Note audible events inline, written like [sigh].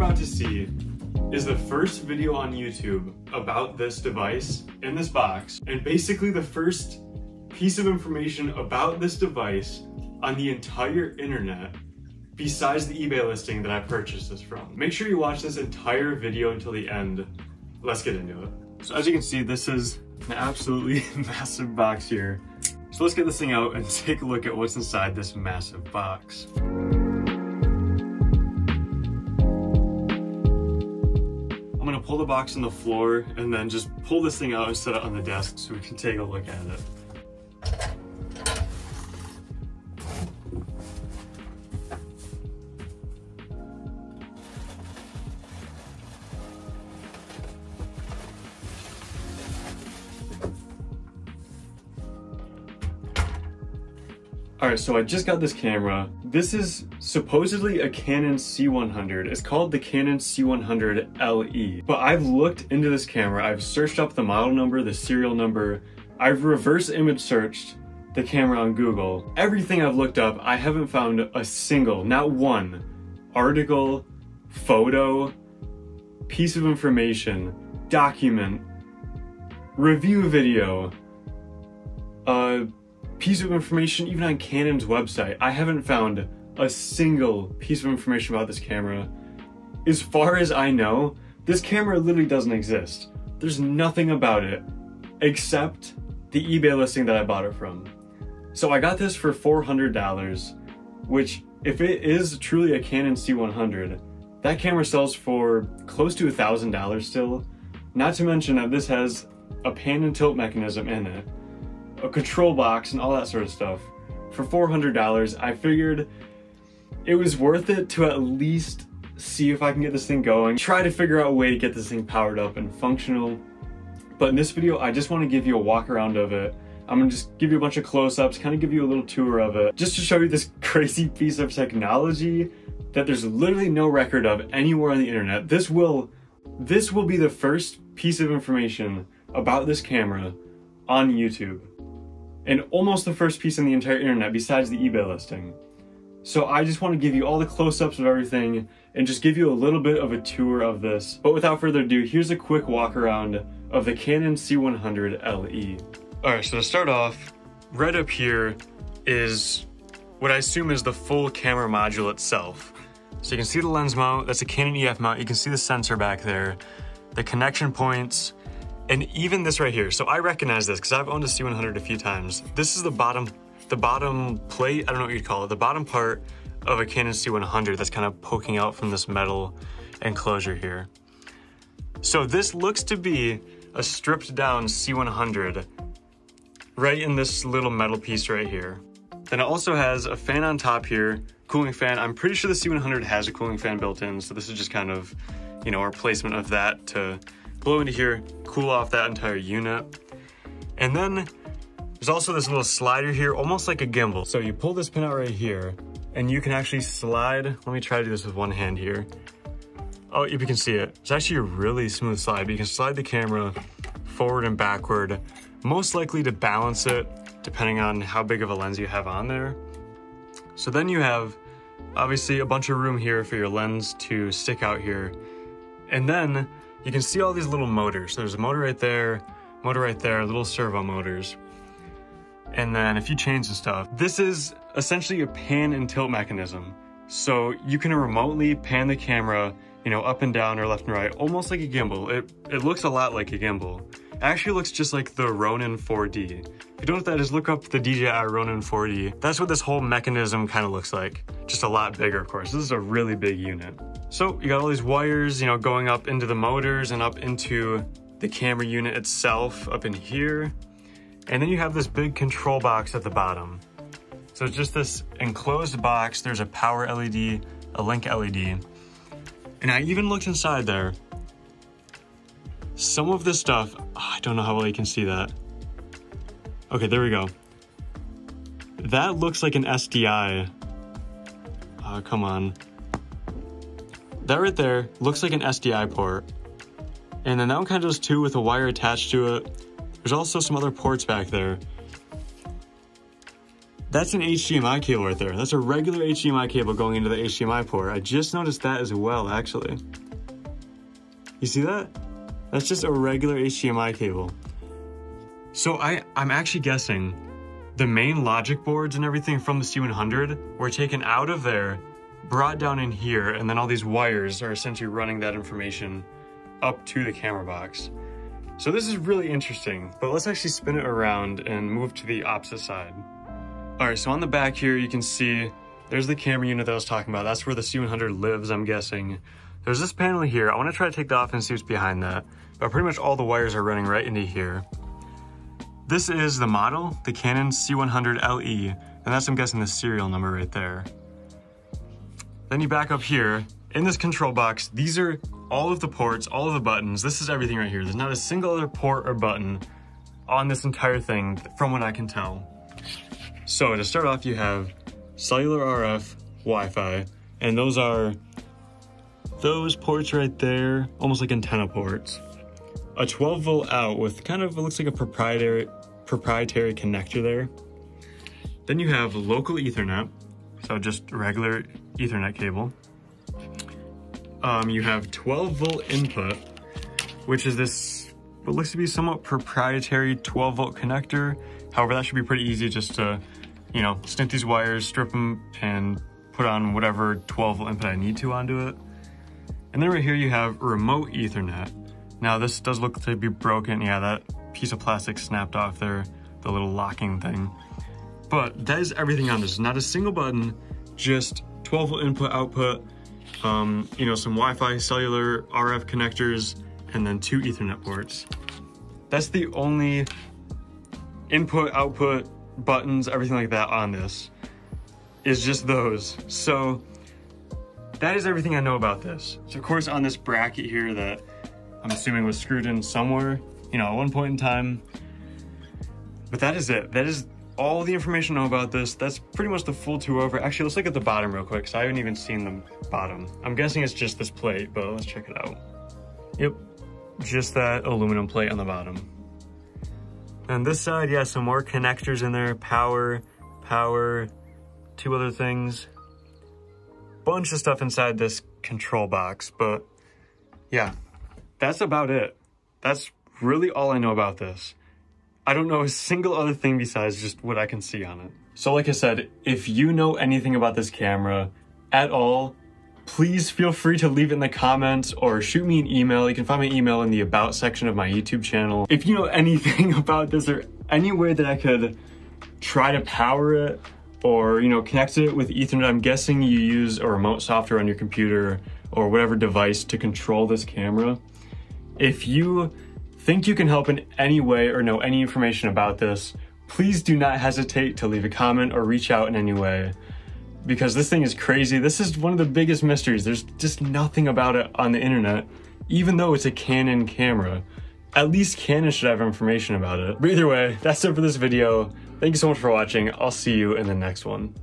about to see is the first video on YouTube about this device in this box, and basically the first piece of information about this device on the entire internet besides the eBay listing that I purchased this from. Make sure you watch this entire video until the end. Let's get into it. So as you can see, this is an absolutely [laughs] massive box here. So let's get this thing out and [laughs] take a look at what's inside this massive box. Pull the box on the floor and then just pull this thing out and set it on the desk so we can take a look at it. Alright, so I just got this camera. This is supposedly a Canon C100. It's called the Canon C100 LE. But I've looked into this camera, I've searched up the model number, the serial number, I've reverse image searched the camera on Google. Everything I've looked up, I haven't found a single, not one, article, photo, piece of information, document, review video, uh, piece of information even on Canon's website. I haven't found a single piece of information about this camera. As far as I know, this camera literally doesn't exist. There's nothing about it except the eBay listing that I bought it from. So I got this for $400, which if it is truly a Canon C100, that camera sells for close to $1,000 still. Not to mention that this has a pan and tilt mechanism in it a control box and all that sort of stuff for $400, I figured it was worth it to at least see if I can get this thing going, try to figure out a way to get this thing powered up and functional. But in this video, I just want to give you a walk around of it. I'm gonna just give you a bunch of close-ups, kind of give you a little tour of it, just to show you this [laughs] crazy piece of technology that there's literally no record of anywhere on the internet. This will, this will be the first piece of information about this camera on YouTube and almost the first piece on the entire internet besides the eBay listing. So I just want to give you all the close-ups of everything and just give you a little bit of a tour of this. But without further ado, here's a quick walk around of the Canon C100 LE. Alright, so to start off, right up here is what I assume is the full camera module itself. So you can see the lens mount, that's a Canon EF mount, you can see the sensor back there, the connection points, and even this right here, so I recognize this because I've owned a C100 a few times. This is the bottom, the bottom plate, I don't know what you'd call it, the bottom part of a Canon C100 that's kind of poking out from this metal enclosure here. So this looks to be a stripped down C100 right in this little metal piece right here. Then it also has a fan on top here, cooling fan. I'm pretty sure the C100 has a cooling fan built in, so this is just kind of, you know, a replacement of that to blow into here, cool off that entire unit. And then there's also this little slider here, almost like a gimbal. So you pull this pin out right here and you can actually slide. Let me try to do this with one hand here. Oh, if you can see it, it's actually a really smooth slide, but you can slide the camera forward and backward, most likely to balance it, depending on how big of a lens you have on there. So then you have obviously a bunch of room here for your lens to stick out here. And then you can see all these little motors. There's a motor right there, motor right there, little servo motors. And then a few chains and stuff. This is essentially a pan and tilt mechanism. So you can remotely pan the camera, you know, up and down or left and right, almost like a gimbal. It, it looks a lot like a gimbal. It actually looks just like the Ronin 4D. If you don't know that is, look up the DJI Ronin 4D. That's what this whole mechanism kind of looks like. Just a lot bigger, of course. This is a really big unit. So you got all these wires, you know, going up into the motors and up into the camera unit itself up in here. And then you have this big control box at the bottom. So it's just this enclosed box. There's a power LED, a link LED. And I even looked inside there. Some of this stuff, oh, I don't know how well you can see that. Okay, there we go. That looks like an SDI. Oh, ah, come on. That right there looks like an SDI port. And then that one kind of does too with a wire attached to it. There's also some other ports back there. That's an HDMI cable right there. That's a regular HDMI cable going into the HDMI port. I just noticed that as well, actually. You see that? That's just a regular HDMI cable. So I, I'm actually guessing the main logic boards and everything from the C100 were taken out of there, brought down in here, and then all these wires are essentially running that information up to the camera box. So this is really interesting, but let's actually spin it around and move to the opposite side. All right, so on the back here, you can see there's the camera unit that I was talking about. That's where the C100 lives, I'm guessing. There's this panel here. I wanna try to take that off and see what's behind that. But pretty much all the wires are running right into here. This is the model, the Canon C100 LE, and that's, I'm guessing, the serial number right there. Then you back up here, in this control box, these are all of the ports, all of the buttons. This is everything right here. There's not a single other port or button on this entire thing, from what I can tell. So to start off, you have cellular RF, Wi-Fi, and those are those ports right there, almost like antenna ports. A 12 volt out with kind of, looks like a proprietary, proprietary connector there. Then you have local ethernet, so just regular ethernet cable. Um, you have 12 volt input, which is this, what looks to be somewhat proprietary 12 volt connector. However, that should be pretty easy just to, you know, snip these wires, strip them, and put on whatever 12 volt input I need to onto it. And then right here you have remote ethernet. Now this does look to be broken. Yeah, that piece of plastic snapped off there, the little locking thing. But that is everything on this. Not a single button, just 12 volt input output, um, you know, some Wi-Fi, cellular, RF connectors, and then two ethernet ports. That's the only input, output, buttons, everything like that on this is just those. So that is everything I know about this. So of course on this bracket here that I'm assuming was screwed in somewhere, you know, at one point in time. But that is it. That is all the information I know about this. That's pretty much the full tour over. Actually, let's look at the bottom real quick, because I haven't even seen the bottom. I'm guessing it's just this plate, but let's check it out. Yep, just that aluminum plate on the bottom. And this side, yeah, some more connectors in there. Power, power, two other things. Bunch of stuff inside this control box, but yeah, that's about it. That's really all I know about this. I don't know a single other thing besides just what I can see on it. So like I said, if you know anything about this camera at all, please feel free to leave it in the comments or shoot me an email. You can find my email in the about section of my YouTube channel. If you know [laughs] anything about this or any way that I could try to power it or, you know, connect it with ethernet, I'm guessing you use a remote software on your computer or whatever device to control this camera. If you think you can help in any way or know any information about this, please do not hesitate to leave a comment or reach out in any way. Because this thing is crazy. This is one of the biggest mysteries. There's just nothing about it on the internet, even though it's a Canon camera. At least Canon should have information about it. But either way, that's it for this video. Thank you so much for watching. I'll see you in the next one.